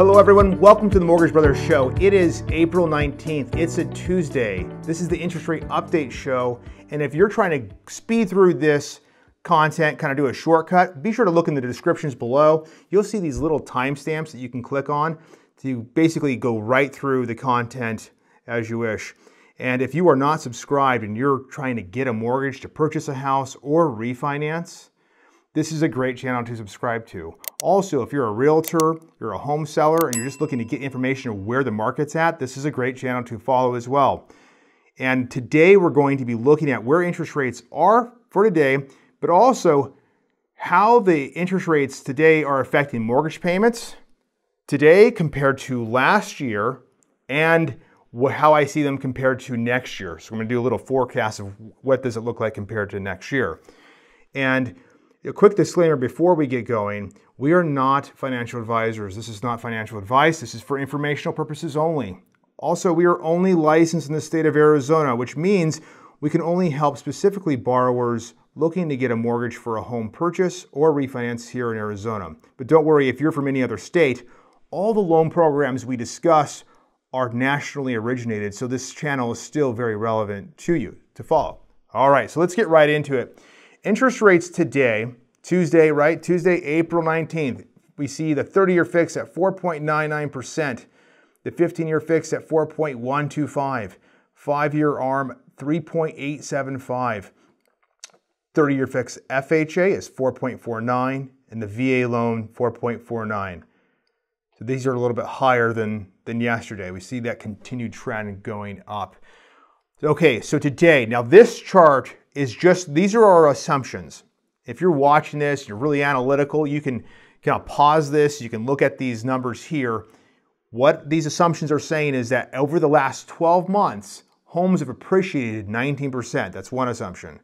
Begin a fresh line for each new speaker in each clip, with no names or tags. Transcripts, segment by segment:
Hello, everyone. Welcome to the Mortgage Brothers Show. It is April 19th. It's a Tuesday. This is the interest rate update show. And if you're trying to speed through this content, kind of do a shortcut, be sure to look in the descriptions below. You'll see these little timestamps that you can click on to basically go right through the content as you wish. And if you are not subscribed and you're trying to get a mortgage to purchase a house or refinance, this is a great channel to subscribe to. Also, if you're a realtor, you're a home seller, and you're just looking to get information of where the market's at, this is a great channel to follow as well. And today we're going to be looking at where interest rates are for today, but also how the interest rates today are affecting mortgage payments today compared to last year and how I see them compared to next year. So I'm going to do a little forecast of what does it look like compared to next year. And a quick disclaimer before we get going we are not financial advisors. This is not financial advice. This is for informational purposes only. Also, we are only licensed in the state of Arizona, which means we can only help specifically borrowers looking to get a mortgage for a home purchase or refinance here in Arizona. But don't worry, if you're from any other state, all the loan programs we discuss are nationally originated, so this channel is still very relevant to you to follow. All right, so let's get right into it. Interest rates today, Tuesday, right? Tuesday, April 19th, we see the 30 year fix at 4.99%, the 15 year fix at 4.125, five year ARM 3.875, 30 year fix FHA is 4.49, and the VA loan 4.49. So these are a little bit higher than, than yesterday. We see that continued trend going up. Okay, so today, now this chart is just, these are our assumptions. If you're watching this, you're really analytical, you can kind of pause this, you can look at these numbers here. What these assumptions are saying is that over the last 12 months, homes have appreciated 19%. That's one assumption.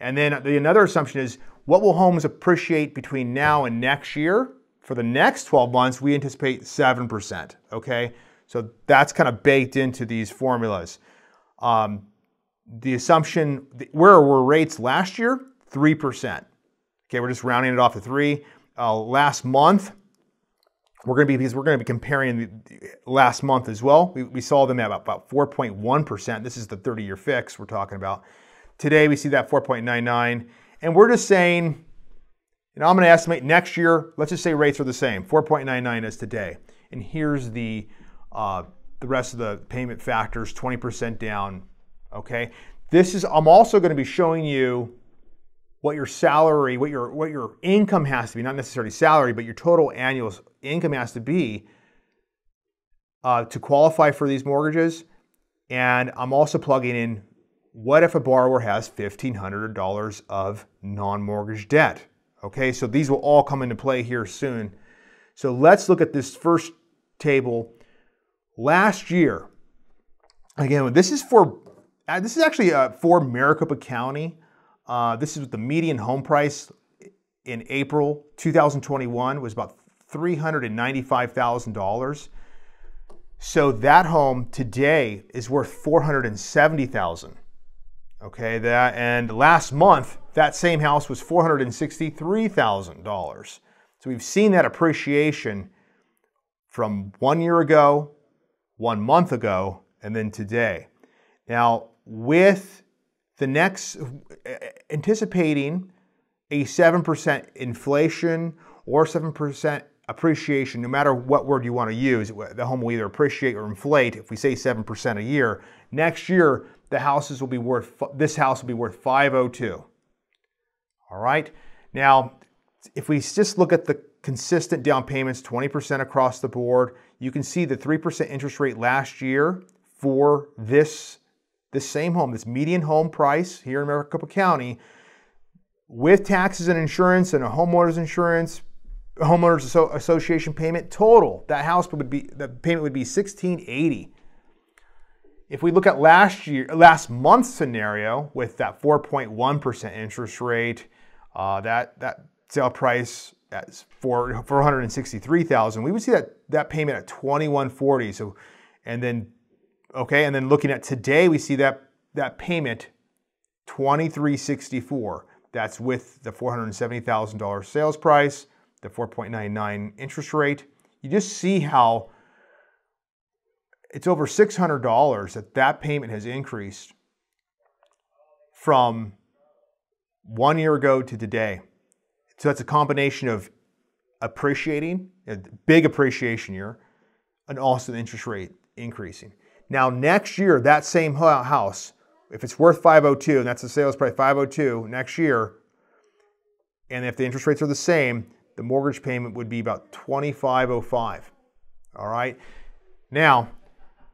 And then the another assumption is what will homes appreciate between now and next year? For the next 12 months, we anticipate 7%. Okay? So that's kind of baked into these formulas. Um, the assumption, where were rates last year? 3%. Okay, we're just rounding it off to three. Uh, last month, we're going to be because we're going to be comparing the, last month as well. We, we saw them at about, about 4.1%. This is the 30-year fix we're talking about. Today we see that 4.99, and we're just saying, you know, I'm going to estimate next year. Let's just say rates are the same, 4.99 as today. And here's the uh, the rest of the payment factors, 20% down, okay? This is, I'm also gonna be showing you what your salary, what your, what your income has to be, not necessarily salary, but your total annual income has to be uh, to qualify for these mortgages. And I'm also plugging in what if a borrower has $1,500 of non mortgage debt? Okay, so these will all come into play here soon. So let's look at this first table. Last year, again, this is for uh, this is actually uh, for Maricopa County. Uh, this is the median home price in April 2021 was about $395,000. So that home today is worth 470,000. Okay, that and last month that same house was $463,000. So we've seen that appreciation from 1 year ago, 1 month ago, and then today. Now, with the next, anticipating a 7% inflation or 7% appreciation, no matter what word you want to use, the home will either appreciate or inflate. If we say 7% a year, next year the houses will be worth, this house will be worth 502. All right. Now, if we just look at the consistent down payments, 20% across the board, you can see the 3% interest rate last year for this this same home, this median home price here in Maricopa County, with taxes and insurance and a homeowner's insurance, homeowners association payment total, that house would be the payment would be 1680. If we look at last year, last month's scenario with that 4.1% interest rate, uh, that that sale price at for 463,000, we would see that that payment at 2140. So, and then Okay, and then looking at today, we see that that payment 2364. That's with the $470,000 sales price, the 4.99 interest rate. you just see how it's over $600 that that payment has increased from one year ago to today. So that's a combination of appreciating, a big appreciation year, and also the interest rate increasing. Now, next year, that same house, if it's worth 502 and that's the sales price 502 next year, and if the interest rates are the same, the mortgage payment would be about 2505. All right. Now,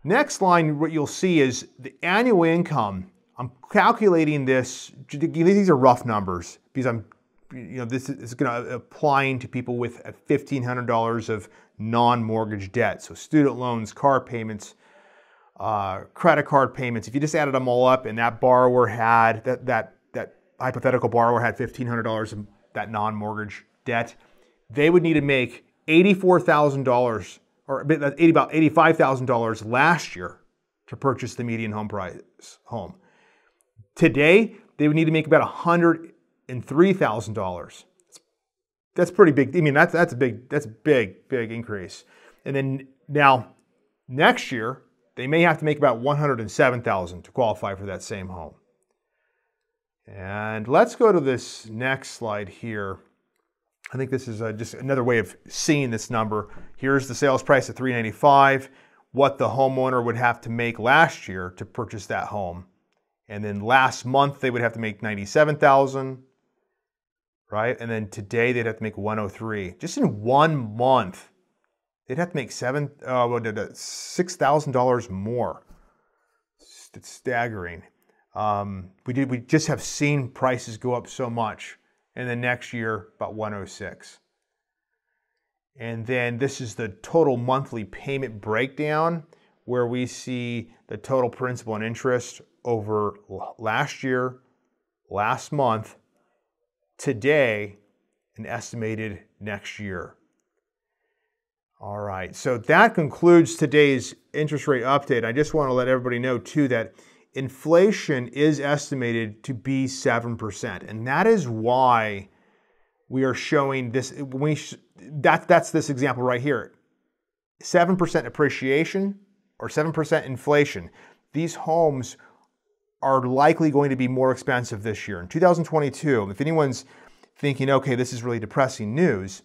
next line, what you'll see is the annual income. I'm calculating this. These are rough numbers because I'm, you know, this is going to applying to people with $1,500 of non-mortgage debt. So student loans, car payments, uh, credit card payments. If you just added them all up, and that borrower had that that that hypothetical borrower had $1,500 of that non-mortgage debt, they would need to make $84,000 or about $85,000 last year to purchase the median home price home. Today, they would need to make about $103,000. That's pretty big. I mean, that's that's a big that's a big big increase. And then now next year, they may have to make about 107,000 to qualify for that same home. And let's go to this next slide here. I think this is a, uh, just another way of seeing this number. Here's the sales price at 395, what the homeowner would have to make last year to purchase that home. And then last month they would have to make 97,000, right? And then today they'd have to make 103. Just in one month, they'd have to make seven, uh, what did it, $6,000 more. It's staggering. Um, we did. We just have seen prices go up so much and the next year about 106. And then this is the total monthly payment breakdown where we see the total principal and interest over last year, last month, today, and estimated next year. All right, so that concludes today's interest rate update. I just want to let everybody know too that inflation is estimated to be 7%. And that is why we are showing this. We sh- that, that's this example right here 7% appreciation or 7% inflation. These homes are likely going to be more expensive this year. In 2022, if anyone's thinking, okay, this is really depressing news,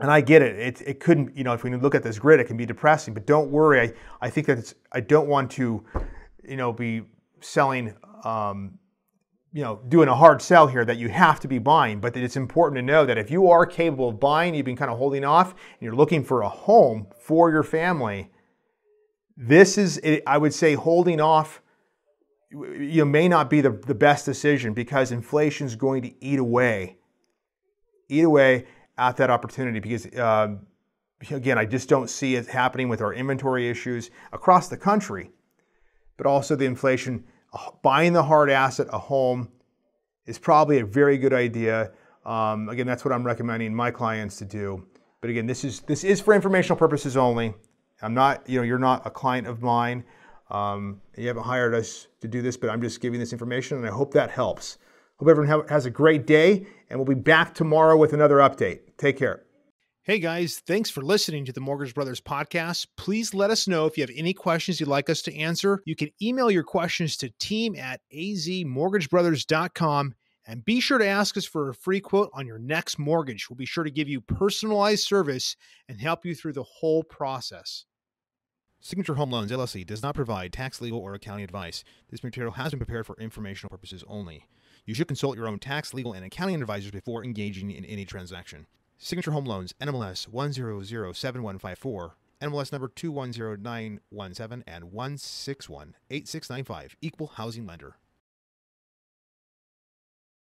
and I get it. It, it couldn't, you know, if we look at this grid, it can be depressing. But don't worry. I, I think that I don't want to you know, be selling, um, you know, doing a hard sell here that you have to be buying, but that it's important to know that if you are capable of buying, you've been kind of holding off, and you're looking for a home for your family, this is, I would say, holding off you know, may not be the, the best decision because inflation is going to eat away, eat away at that opportunity because, uh, again, I just don't see it happening with our inventory issues across the country but also the inflation. Buying the hard asset, a home, is probably a very good idea. Um, again, that's what I'm recommending my clients to do. But again, this is this is for informational purposes only. I'm not, you know, you're not a client of mine. Um, you haven't hired us to do this, but I'm just giving this information, and I hope that helps. Hope everyone has a great day, and we'll be back tomorrow with another update. Take care.
Hey guys, thanks for listening to the Mortgage Brothers podcast. Please let us know if you have any questions you'd like us to answer. You can email your questions to team at azmortgagebrothers.com and be sure to ask us for a free quote on your next mortgage. We'll be sure to give you personalized service and help you through the whole process.
Signature Home Loans LLC does not provide tax, legal, or accounting advice. This material has been prepared for informational purposes only. You should consult your own tax, legal, and accounting advisors before engaging in any transaction. Signature Home Loans, NMLS 1007154, NMLS number 210917 and 1618695, Equal Housing Lender.